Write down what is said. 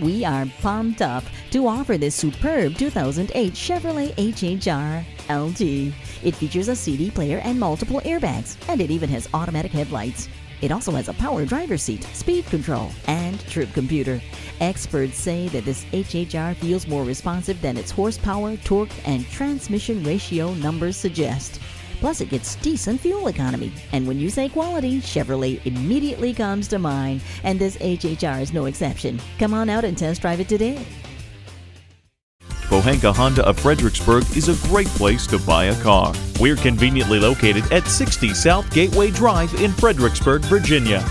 we are pumped up to offer this superb 2008 Chevrolet HHR LT. It features a CD player and multiple airbags, and it even has automatic headlights. It also has a power driver's seat, speed control, and trip computer. Experts say that this HHR feels more responsive than its horsepower, torque, and transmission ratio numbers suggest. Plus, it gets decent fuel economy. And when you say quality, Chevrolet immediately comes to mind. And this HHR is no exception. Come on out and test drive it today. Pohanka Honda of Fredericksburg is a great place to buy a car. We're conveniently located at 60 South Gateway Drive in Fredericksburg, Virginia.